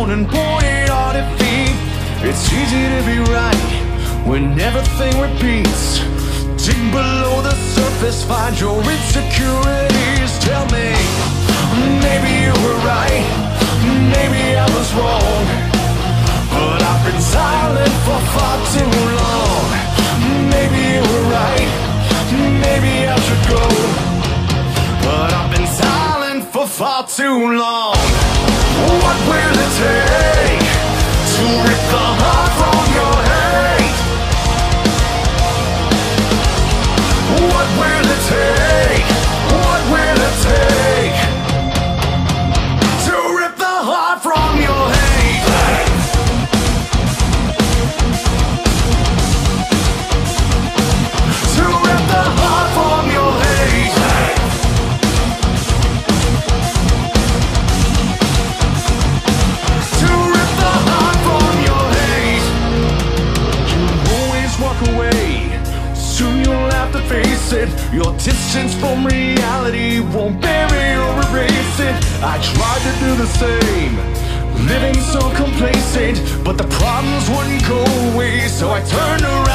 Down and point our defeat. It's easy to be right when everything repeats. Dig below the surface, find your insecurities. Tell me, maybe you were right, maybe I was wrong. But I've been silent for far too long. Maybe you were right, maybe I should go. But I've been silent for far too long. What will it to it. Your distance from reality won't bury or erase it. I tried to do the same. Living so complacent, but the problems wouldn't go away. So I turned around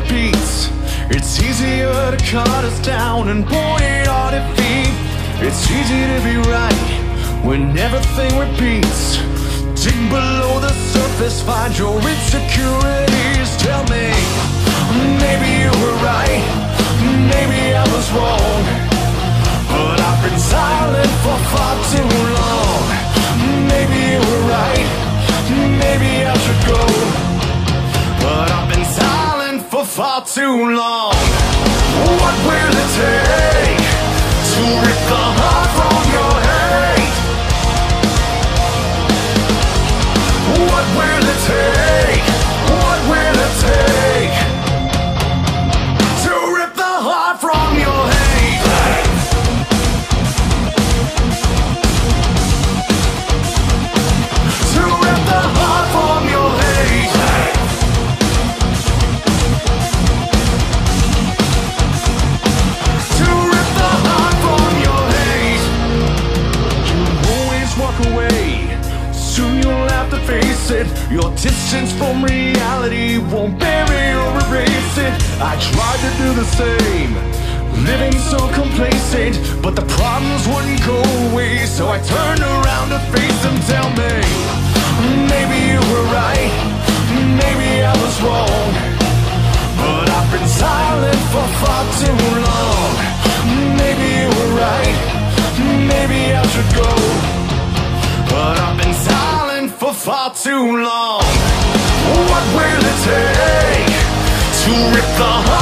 repeats. It's easier to cut us down and point our defeat. It's easy to be right when everything repeats. Dig below the surface, find your insecurities. Tell me, maybe you were right, maybe I was wrong. But I've been silent for far too long. Too long. What will it take to rip the heart walk away. Soon you'll have to face it. Your distance from reality won't bury or erase it. I tried to do the same. Living so complacent, but the problems wouldn't go away. So I turned around to face them. Tell me, far too long. What will it take to rip the heart